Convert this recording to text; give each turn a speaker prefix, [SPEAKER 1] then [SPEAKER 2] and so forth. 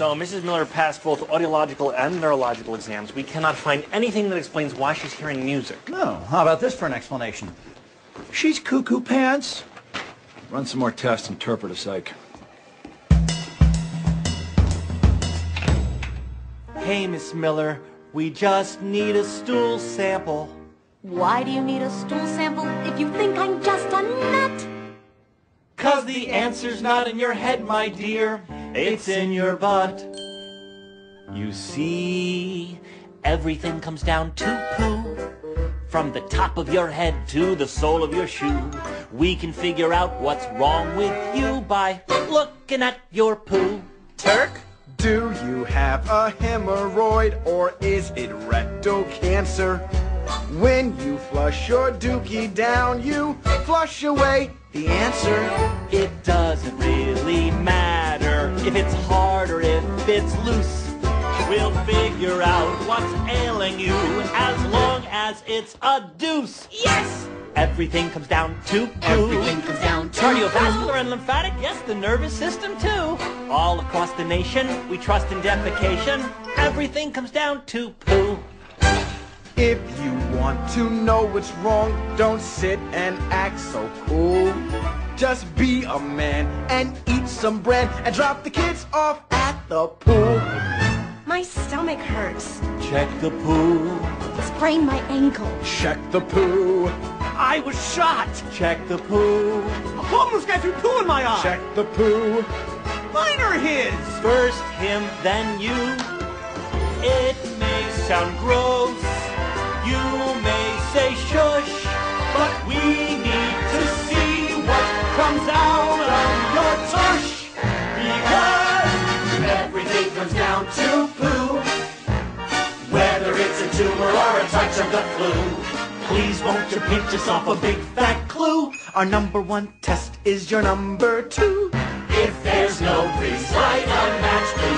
[SPEAKER 1] So Mrs. Miller passed both audiological and neurological exams. We cannot find anything that explains why she's hearing music.
[SPEAKER 2] No. How about this for an explanation?
[SPEAKER 3] She's cuckoo pants. Run some more tests, interpret a psych.
[SPEAKER 4] Hey, Miss Miller, we just need a stool sample.
[SPEAKER 5] Why do you need a stool sample if you think I'm just a nut?
[SPEAKER 4] Cause the answer's not in your head, my dear. It's in your butt. You see, everything comes down to poo. From the top of your head to the sole of your shoe. We can figure out what's wrong with you by looking at your poo.
[SPEAKER 6] Turk, do you have a hemorrhoid or is it rectal cancer? When you flush your dookie down, you flush away the answer.
[SPEAKER 4] It doesn't really matter if it's hard or if it's loose. We'll figure out what's ailing you as long as it's a deuce. Yes! Everything comes down to poo.
[SPEAKER 5] Everything comes down to
[SPEAKER 4] Cardiovascular and lymphatic, yes, the nervous system too. All across the nation, we trust in defecation. Everything comes down to poo.
[SPEAKER 6] If you want to know what's wrong, don't sit and act so cool. Just be a man and eat some bread and drop the kids off at the pool.
[SPEAKER 5] My stomach hurts.
[SPEAKER 4] Check the poo.
[SPEAKER 5] Sprain my ankle.
[SPEAKER 6] Check the poo.
[SPEAKER 4] I was shot. Check the poo.
[SPEAKER 7] A homeless guy threw poo in my eye.
[SPEAKER 6] Check the poo.
[SPEAKER 7] Mine are his.
[SPEAKER 4] First him, then you. It may sound gross. You may say shush, but we need to see what comes out of your tush. Because everything comes down to poo. Whether it's a tumor or a touch of the flu. Please won't you pinch us off a big fat clue?
[SPEAKER 6] Our number one test is your number two.
[SPEAKER 4] If there's no grease light unmatched,